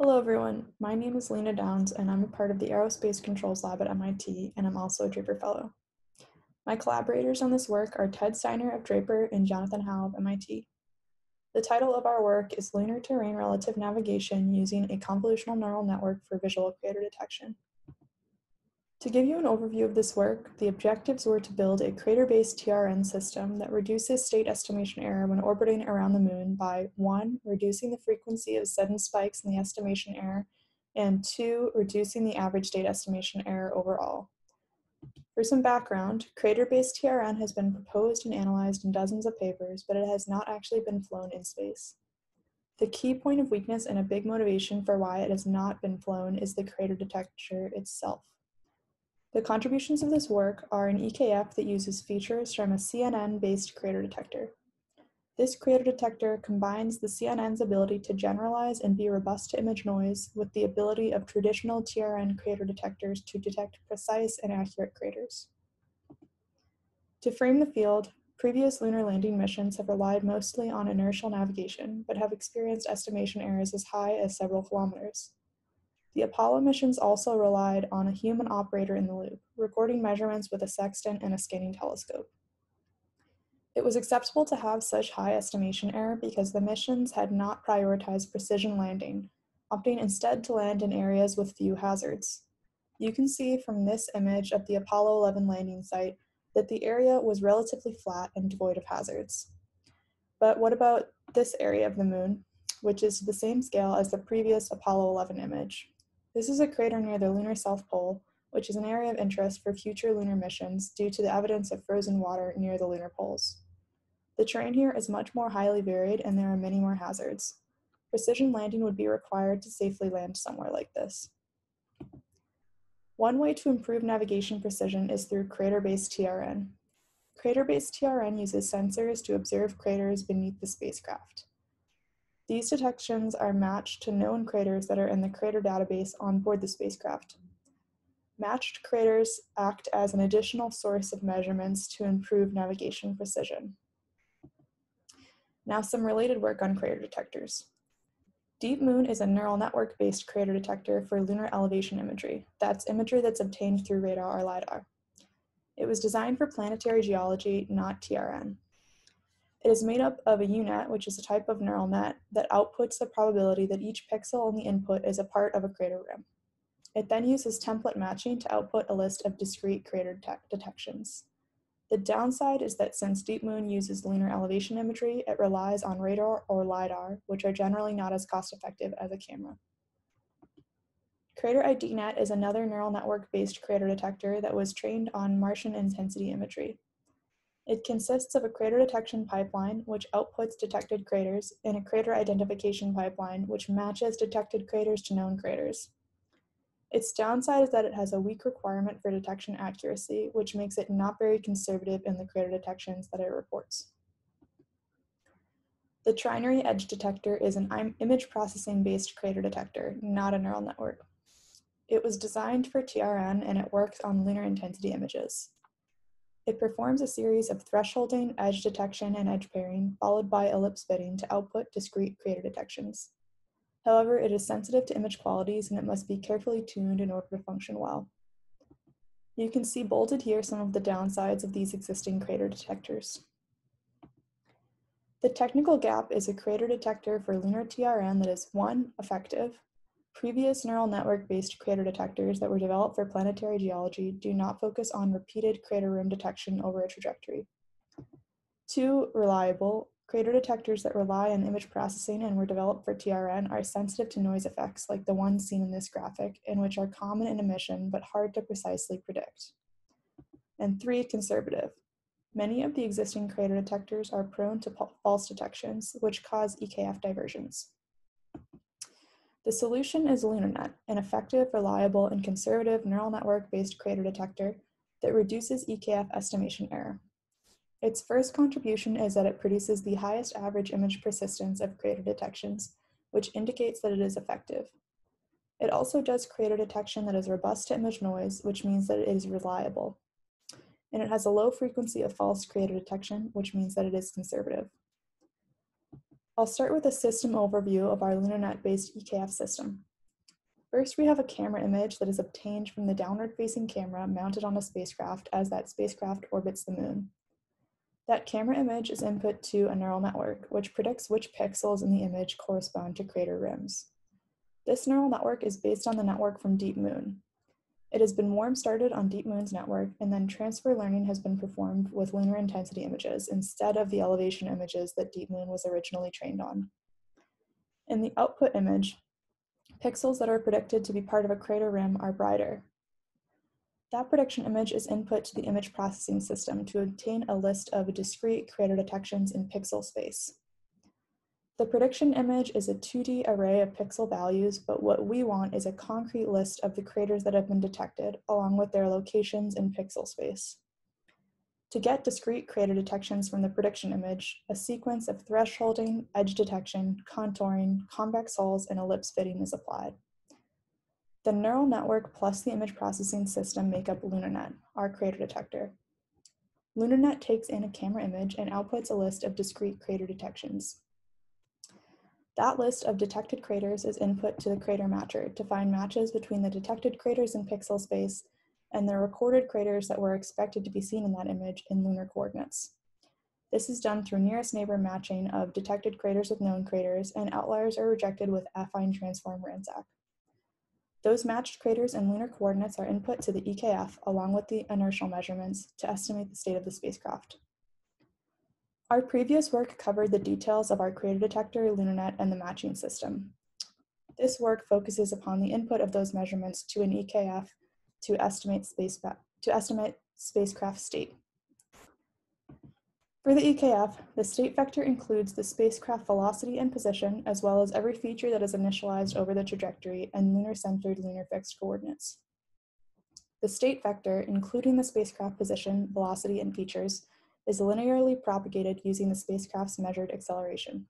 Hello everyone, my name is Lena Downs and I'm a part of the Aerospace Controls Lab at MIT and I'm also a Draper Fellow. My collaborators on this work are Ted Steiner of Draper and Jonathan How of MIT. The title of our work is Lunar Terrain Relative Navigation using a Convolutional Neural Network for Visual Crater Detection. To give you an overview of this work, the objectives were to build a crater-based TRN system that reduces state estimation error when orbiting around the moon by one, reducing the frequency of sudden spikes in the estimation error, and two, reducing the average state estimation error overall. For some background, crater-based TRN has been proposed and analyzed in dozens of papers, but it has not actually been flown in space. The key point of weakness and a big motivation for why it has not been flown is the crater detector itself. The contributions of this work are an EKF that uses features from a CNN-based crater detector. This crater detector combines the CNN's ability to generalize and be robust to image noise with the ability of traditional TRN crater detectors to detect precise and accurate craters. To frame the field, previous lunar landing missions have relied mostly on inertial navigation, but have experienced estimation errors as high as several kilometers. The Apollo missions also relied on a human operator in the loop, recording measurements with a sextant and a scanning telescope. It was acceptable to have such high estimation error because the missions had not prioritized precision landing, opting instead to land in areas with few hazards. You can see from this image of the Apollo 11 landing site that the area was relatively flat and devoid of hazards. But what about this area of the moon, which is the same scale as the previous Apollo 11 image? This is a crater near the lunar south pole, which is an area of interest for future lunar missions due to the evidence of frozen water near the lunar poles. The terrain here is much more highly varied and there are many more hazards. Precision landing would be required to safely land somewhere like this. One way to improve navigation precision is through crater-based TRN. Crater-based TRN uses sensors to observe craters beneath the spacecraft. These detections are matched to known craters that are in the crater database on board the spacecraft. Matched craters act as an additional source of measurements to improve navigation precision. Now some related work on crater detectors. DeepMoon is a neural network-based crater detector for lunar elevation imagery. That's imagery that's obtained through radar or LiDAR. It was designed for planetary geology, not TRN. It is made up of a UNet, which is a type of neural net that outputs the probability that each pixel in the input is a part of a crater rim. It then uses template matching to output a list of discrete crater de detections. The downside is that since DeepMoon uses lunar elevation imagery, it relies on radar or LiDAR, which are generally not as cost effective as a camera. CraterIDNet is another neural network-based crater detector that was trained on Martian intensity imagery. It consists of a crater detection pipeline, which outputs detected craters, and a crater identification pipeline, which matches detected craters to known craters. Its downside is that it has a weak requirement for detection accuracy, which makes it not very conservative in the crater detections that it reports. The trinary edge detector is an image processing based crater detector, not a neural network. It was designed for TRN and it works on lunar intensity images. It performs a series of thresholding, edge detection, and edge pairing, followed by ellipse fitting to output discrete crater detections. However, it is sensitive to image qualities and it must be carefully tuned in order to function well. You can see bolded here some of the downsides of these existing crater detectors. The technical gap is a crater detector for lunar TRN that is one, effective, Previous neural network-based crater detectors that were developed for planetary geology do not focus on repeated crater rim detection over a trajectory. Two, reliable. Crater detectors that rely on image processing and were developed for TRN are sensitive to noise effects like the ones seen in this graphic, and which are common in emission but hard to precisely predict. And three, conservative. Many of the existing crater detectors are prone to false detections, which cause EKF diversions. The solution is LunaNet, an effective, reliable, and conservative neural network-based crater detector that reduces EKF estimation error. Its first contribution is that it produces the highest average image persistence of crater detections, which indicates that it is effective. It also does crater detection that is robust to image noise, which means that it is reliable. And it has a low frequency of false crater detection, which means that it is conservative. I'll start with a system overview of our LunaNet-based EKF system. First, we have a camera image that is obtained from the downward-facing camera mounted on a spacecraft as that spacecraft orbits the moon. That camera image is input to a neural network, which predicts which pixels in the image correspond to crater rims. This neural network is based on the network from DeepMoon. It has been warm started on DeepMoon's network, and then transfer learning has been performed with lunar intensity images instead of the elevation images that DeepMoon was originally trained on. In the output image, pixels that are predicted to be part of a crater rim are brighter, that prediction image is input to the image processing system to obtain a list of discrete crater detections in pixel space. The prediction image is a 2D array of pixel values, but what we want is a concrete list of the craters that have been detected, along with their locations in pixel space. To get discrete crater detections from the prediction image, a sequence of thresholding, edge detection, contouring, convex hulls, and ellipse fitting is applied. The neural network plus the image processing system make up LunaNet, our crater detector. LunaNet takes in a camera image and outputs a list of discrete crater detections. That list of detected craters is input to the crater matcher to find matches between the detected craters in pixel space and the recorded craters that were expected to be seen in that image in lunar coordinates. This is done through nearest neighbor matching of detected craters with known craters, and outliers are rejected with affine transform RANSAC. Those matched craters and lunar coordinates are input to the EKF along with the inertial measurements to estimate the state of the spacecraft. Our previous work covered the details of our crater detector, LunaNet, and the matching system. This work focuses upon the input of those measurements to an EKF to estimate, space to estimate spacecraft state. For the EKF, the state vector includes the spacecraft velocity and position, as well as every feature that is initialized over the trajectory and lunar-centered lunar fixed coordinates. The state vector, including the spacecraft position, velocity, and features, is linearly propagated using the spacecraft's measured acceleration.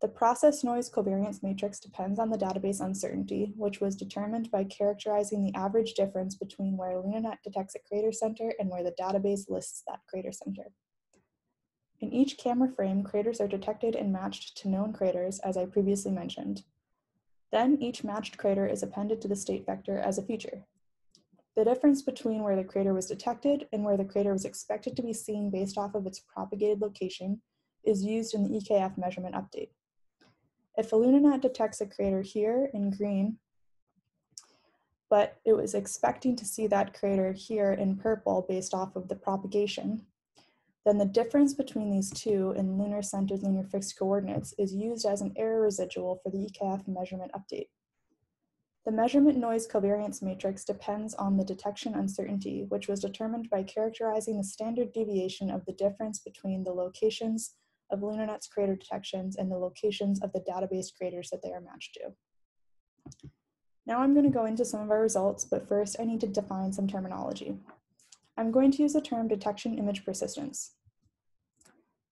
The process noise covariance matrix depends on the database uncertainty, which was determined by characterizing the average difference between where LunaNet detects a crater center and where the database lists that crater center. In each camera frame, craters are detected and matched to known craters, as I previously mentioned. Then each matched crater is appended to the state vector as a feature. The difference between where the crater was detected and where the crater was expected to be seen based off of its propagated location is used in the EKF measurement update. If a LunaNet detects a crater here in green, but it was expecting to see that crater here in purple based off of the propagation, then the difference between these two in lunar-centered lunar fixed coordinates is used as an error residual for the EKF measurement update. The measurement noise covariance matrix depends on the detection uncertainty, which was determined by characterizing the standard deviation of the difference between the locations of LunaNet's crater detections and the locations of the database craters that they are matched to. Now I'm going to go into some of our results, but first I need to define some terminology. I'm going to use the term detection image persistence.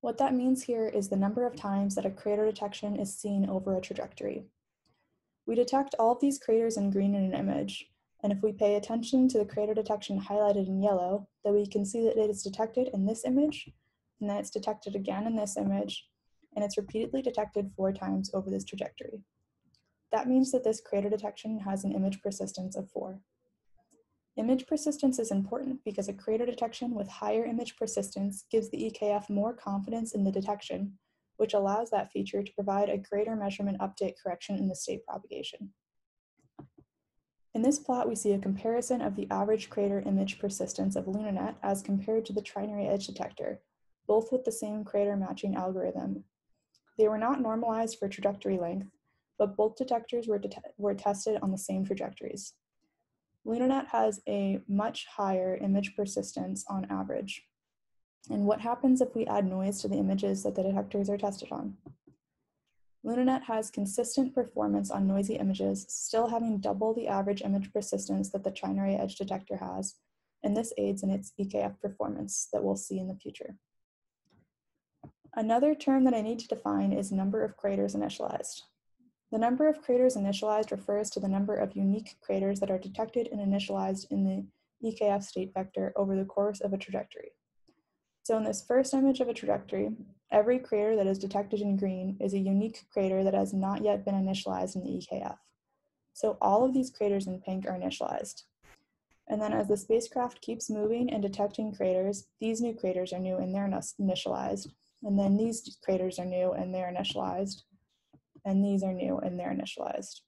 What that means here is the number of times that a crater detection is seen over a trajectory. We detect all of these craters in green in an image, and if we pay attention to the crater detection highlighted in yellow, then we can see that it is detected in this image, and then it's detected again in this image, and it's repeatedly detected four times over this trajectory. That means that this crater detection has an image persistence of four. Image persistence is important because a crater detection with higher image persistence gives the EKF more confidence in the detection, which allows that feature to provide a greater measurement update correction in the state propagation. In this plot, we see a comparison of the average crater image persistence of LunaNet as compared to the trinary edge detector, both with the same crater matching algorithm. They were not normalized for trajectory length, but both detectors were, det were tested on the same trajectories. LunaNet has a much higher image persistence on average. And what happens if we add noise to the images that the detectors are tested on? LunaNet has consistent performance on noisy images, still having double the average image persistence that the trinary edge detector has, and this aids in its EKF performance that we'll see in the future. Another term that I need to define is number of craters initialized. The number of craters initialized refers to the number of unique craters that are detected and initialized in the EKF state vector over the course of a trajectory. So in this first image of a trajectory, Every crater that is detected in green is a unique crater that has not yet been initialized in the EKF. So all of these craters in pink are initialized. And then as the spacecraft keeps moving and detecting craters, these new craters are new and they're initialized. And then these craters are new and they're initialized. And these are new and they're initialized.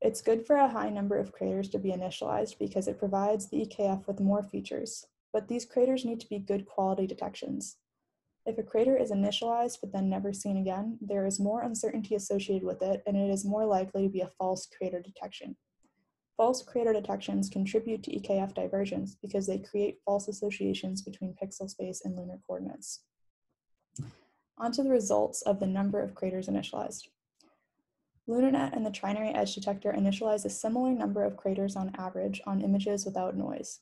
It's good for a high number of craters to be initialized because it provides the EKF with more features, but these craters need to be good quality detections. If a crater is initialized but then never seen again, there is more uncertainty associated with it and it is more likely to be a false crater detection. False crater detections contribute to EKF divergence because they create false associations between pixel space and lunar coordinates. On to the results of the number of craters initialized. LunaNet and the Trinary Edge Detector initialize a similar number of craters on average on images without noise.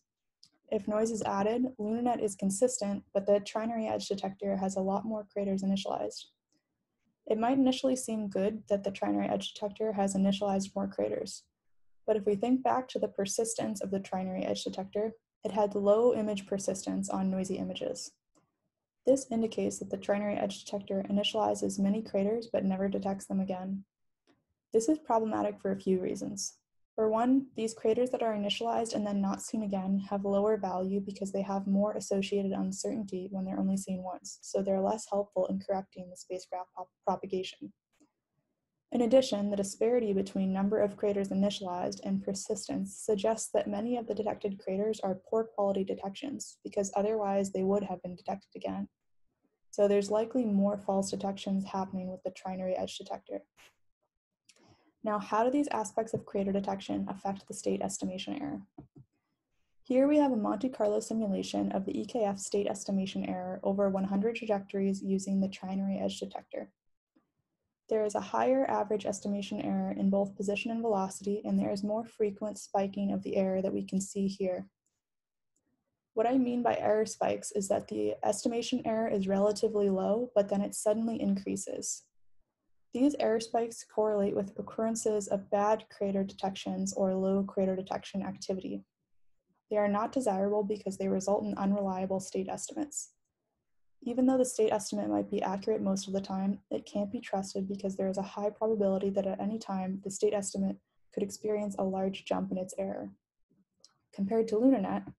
If noise is added, LunaNet is consistent, but the Trinary Edge Detector has a lot more craters initialized. It might initially seem good that the Trinary Edge Detector has initialized more craters, but if we think back to the persistence of the trinary edge detector, it had low image persistence on noisy images. This indicates that the trinary edge detector initializes many craters but never detects them again. This is problematic for a few reasons. For one, these craters that are initialized and then not seen again have lower value because they have more associated uncertainty when they're only seen once, so they're less helpful in correcting the spacecraft propagation. In addition, the disparity between number of craters initialized and persistence suggests that many of the detected craters are poor quality detections because otherwise they would have been detected again. So there's likely more false detections happening with the trinary edge detector. Now, how do these aspects of crater detection affect the state estimation error? Here we have a Monte Carlo simulation of the EKF state estimation error over 100 trajectories using the trinary edge detector. There is a higher average estimation error in both position and velocity, and there is more frequent spiking of the error that we can see here. What I mean by error spikes is that the estimation error is relatively low, but then it suddenly increases. These error spikes correlate with occurrences of bad crater detections or low crater detection activity. They are not desirable because they result in unreliable state estimates. Even though the state estimate might be accurate most of the time, it can't be trusted because there is a high probability that at any time the state estimate could experience a large jump in its error. Compared to LunaNet,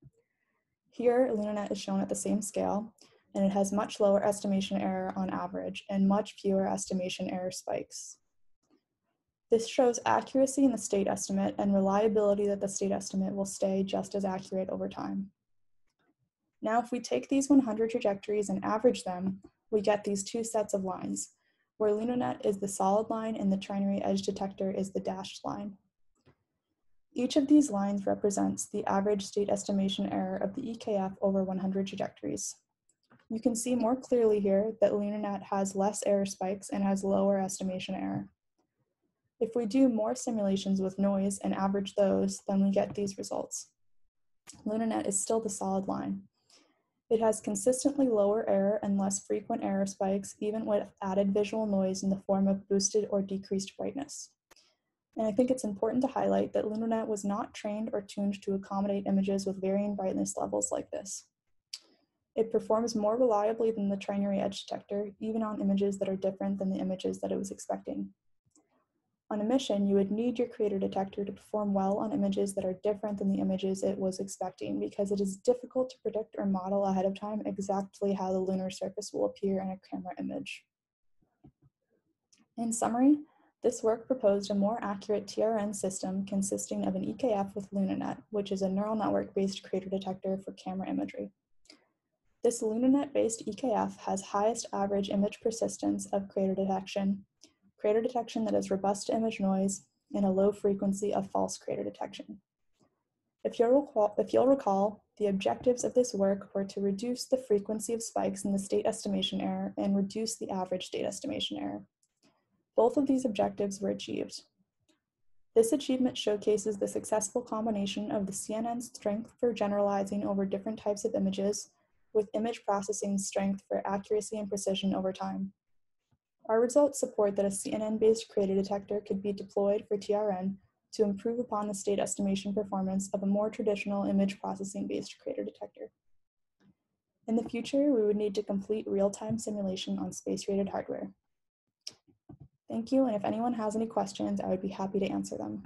here LunaNet is shown at the same scale, and it has much lower estimation error on average and much fewer estimation error spikes. This shows accuracy in the state estimate and reliability that the state estimate will stay just as accurate over time. Now, if we take these 100 trajectories and average them, we get these two sets of lines, where LunaNet is the solid line and the trinary edge detector is the dashed line. Each of these lines represents the average state estimation error of the EKF over 100 trajectories. You can see more clearly here that LunaNet has less error spikes and has lower estimation error. If we do more simulations with noise and average those, then we get these results. LunaNet is still the solid line. It has consistently lower error and less frequent error spikes, even with added visual noise in the form of boosted or decreased brightness. And I think it's important to highlight that LunaNet was not trained or tuned to accommodate images with varying brightness levels like this. It performs more reliably than the trinary edge detector, even on images that are different than the images that it was expecting. On a mission, you would need your crater detector to perform well on images that are different than the images it was expecting because it is difficult to predict or model ahead of time exactly how the lunar surface will appear in a camera image. In summary, this work proposed a more accurate TRN system consisting of an EKF with LunaNet, which is a neural network-based crater detector for camera imagery. This LunaNet-based EKF has highest average image persistence of crater detection crater detection that is robust to image noise, and a low frequency of false crater detection. If you'll, recall, if you'll recall, the objectives of this work were to reduce the frequency of spikes in the state estimation error and reduce the average state estimation error. Both of these objectives were achieved. This achievement showcases the successful combination of the CNN's strength for generalizing over different types of images with image processing strength for accuracy and precision over time. Our results support that a CNN-based crater detector could be deployed for TRN to improve upon the state estimation performance of a more traditional image processing-based crater detector. In the future, we would need to complete real-time simulation on space-rated hardware. Thank you, and if anyone has any questions, I would be happy to answer them.